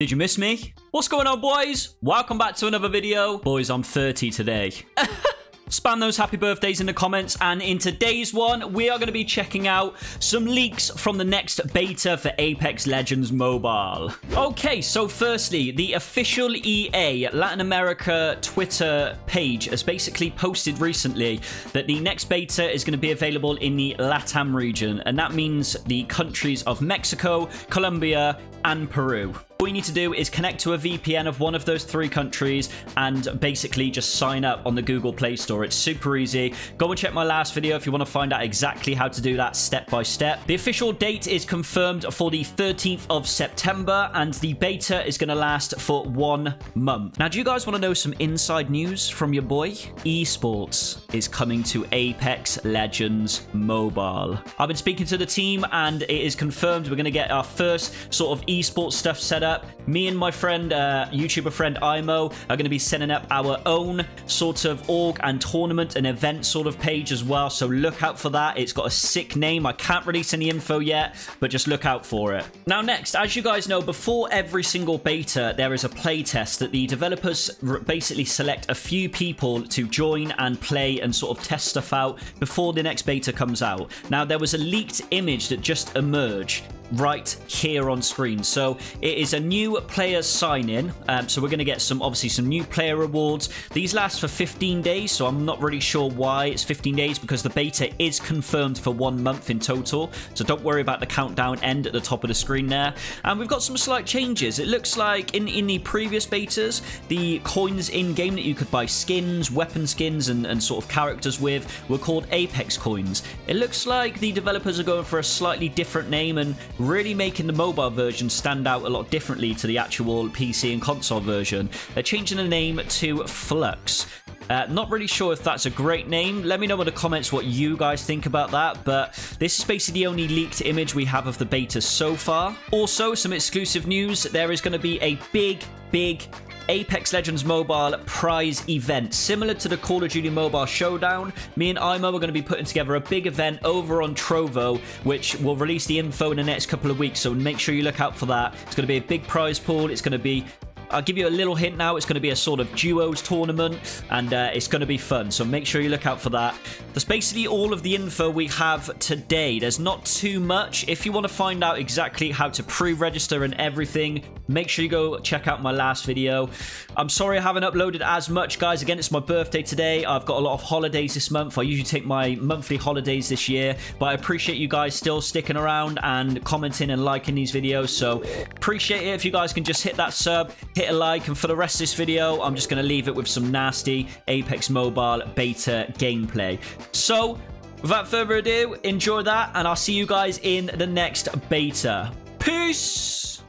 Did you miss me? What's going on, boys? Welcome back to another video. Boys, I'm 30 today. Spam those happy birthdays in the comments. And in today's one, we are going to be checking out some leaks from the next beta for Apex Legends Mobile. Okay, so firstly, the official EA Latin America Twitter page has basically posted recently that the next beta is going to be available in the LATAM region. And that means the countries of Mexico, Colombia, and Peru. All you need to do is connect to a VPN of one of those three countries and basically just sign up on the Google Play Store. It's super easy. Go and check my last video if you want to find out exactly how to do that step by step. The official date is confirmed for the 13th of September and the beta is going to last for one month. Now, do you guys want to know some inside news from your boy? Esports is coming to Apex Legends Mobile. I've been speaking to the team and it is confirmed we're going to get our first sort of esports stuff set up up. Me and my friend, uh, YouTuber friend Imo, are going to be setting up our own sort of org and tournament and event sort of page as well. So look out for that. It's got a sick name. I can't release any info yet, but just look out for it. Now, next, as you guys know, before every single beta, there is a playtest that the developers basically select a few people to join and play and sort of test stuff out before the next beta comes out. Now, there was a leaked image that just emerged right here on screen. So it is a new player sign in. Um, so we're going to get some, obviously, some new player rewards. These last for 15 days, so I'm not really sure why it's 15 days because the beta is confirmed for one month in total. So don't worry about the countdown end at the top of the screen there. And we've got some slight changes. It looks like in, in the previous betas, the coins in game that you could buy skins, weapon skins, and, and sort of characters with were called Apex coins. It looks like the developers are going for a slightly different name and really making the mobile version stand out a lot differently to the actual PC and console version. They're changing the name to Flux. Uh, not really sure if that's a great name. Let me know in the comments what you guys think about that. But this is basically the only leaked image we have of the beta so far. Also, some exclusive news. There is going to be a big, big Apex Legends Mobile prize event. Similar to the Call of Duty Mobile Showdown, me and Imo are going to be putting together a big event over on Trovo, which will release the info in the next couple of weeks, so make sure you look out for that. It's going to be a big prize pool. It's going to be I'll give you a little hint now. It's going to be a sort of duos tournament, and uh, it's going to be fun. So make sure you look out for that. That's basically all of the info we have today. There's not too much. If you want to find out exactly how to pre-register and everything, make sure you go check out my last video. I'm sorry I haven't uploaded as much, guys. Again, it's my birthday today. I've got a lot of holidays this month. I usually take my monthly holidays this year, but I appreciate you guys still sticking around and commenting and liking these videos. So appreciate it if you guys can just hit that sub, hit a like, and for the rest of this video, I'm just going to leave it with some nasty Apex Mobile beta gameplay. So, without further ado, enjoy that, and I'll see you guys in the next beta. Peace!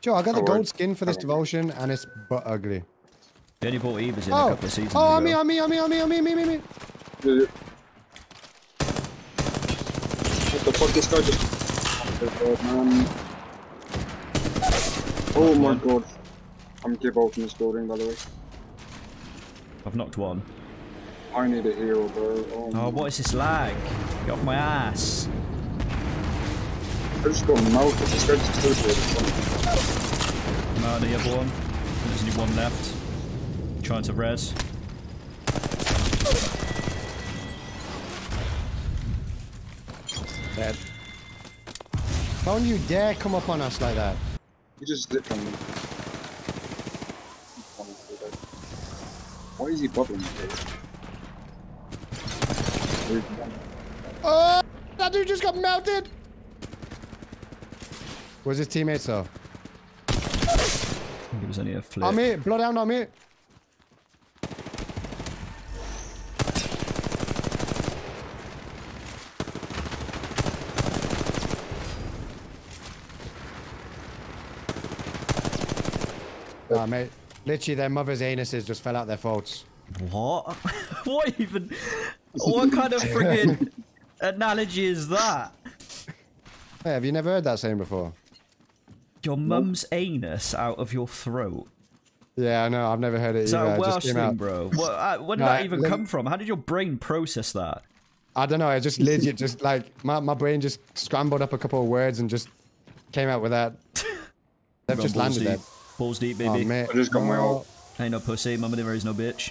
Joe, I got the gold skin for this devotion, and it's but ugly. The only bought Evas in oh. a couple of seasons Oh, ago. on me, on me, on me, on me, on me, me, me, me. What the fuck, this guy just... Oh. Oh my god. I'm give out in this building, by the way. I've knocked one. I need a hero, bro. Oh, Oh, what is this lag? Get off my ass. I just got melted. This guy just teleported. No, the other one. There's only one left. Trying to res. Dead. Don't you dare come up on us like that. You just zipped on me. Why is he bubbling? Oh, that dude just got melted. Where's his teammates though? I think it was only a flip. On me, bloodhound on me. Nah, mate. Literally, their mother's anuses just fell out their throats. What? what even? What kind of friggin' analogy is that? Hey, have you never heard that saying before? Your mum's anus out of your throat. Yeah, I know. I've never heard it Is that either. a It just Welsh thing, out. bro? What, uh, where did No, that even let- come from? How did your brain process that? I don't know. I just legit, just like my, my brain just scrambled up a couple of words and just came out with that. They've just landed deep. there. Balls deep, Oh, baby. mate. I just got my Oh, ult. Ain't no pussy. Mama never is no bitch.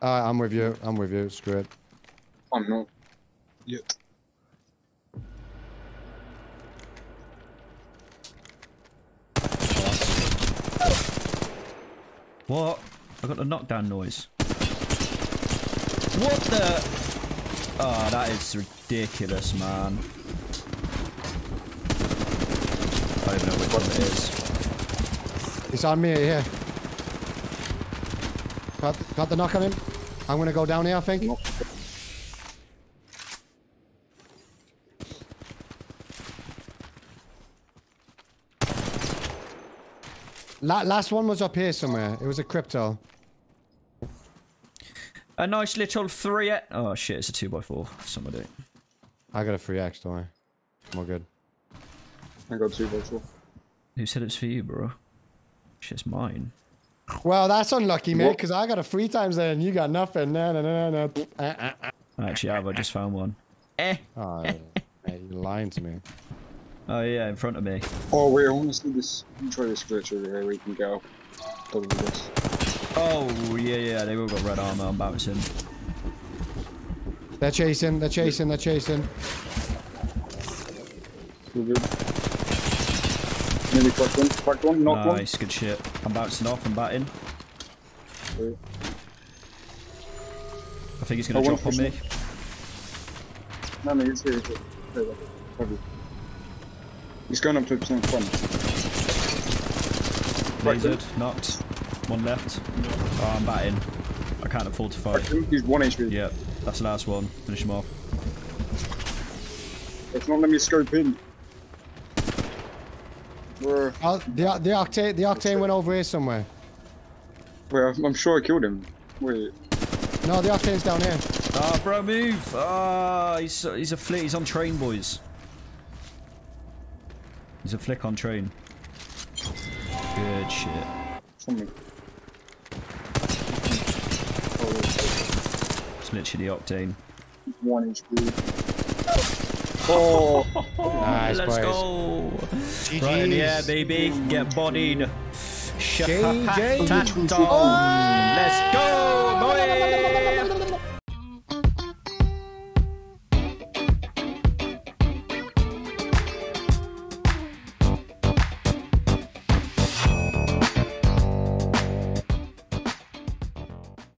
Alright, I'm with you. I'm with you. Screw it. Oh, I'm not. Yet. What? I got the knockdown noise. What the? Oh, that is ridiculous, man. I don't even know which one it is. He's on me here. Got, got the knock on him. I'm gonna go down here, I think. Nope. La last one was up here somewhere. It was a crypto. A nice little three. Oh shit! It's a two by four. Somebody. I got a free X, don't worry. I'm all good. I got two virtual. Who said it's for you, bro? Shit's mine. Well, that's unlucky, mate, because I got a three times there and you got nothing. No, no, no, no. no. Uh, uh, uh. I actually have. I just found one. Eh. Oh, mate, you're lying to me. Oh yeah, in front of me. Oh wait, I want to see this. Let me try this glitch over here where you can go. This. Oh yeah, yeah. They've all got red armor. I'm bouncing. They're chasing, they're chasing, they're chasing. We're good. Nearly cracked one. Cracked one. Knocked Nice, good shit. I'm bouncing off. I'm batting. one. Wait. I think he's gonna Oh, one drop on me. No, no, he's here. He's here. Here, look. Heavy. He's going up to the front. Lasered, knocked. One left. Oh, I'm batting. I can't afford to fight. He's one HP. Yep, that's the last one. Finish him off. It's not letting me scope in. Where? Oh, the, the octane, the octane went over here somewhere. Wait, I'm I'm sure I killed him. Wait. No, the octane's down here. Ah, bro, move! Ah, he's he's a flick. He's on train, boys. He's a flick on train. Good shit. Something. Oh, It's literally octane. one HP. Oh, Nice, Let's boys. go! GG's. Right in the air, baby. Get bodied. JJ. Shataton. Let's go, boy!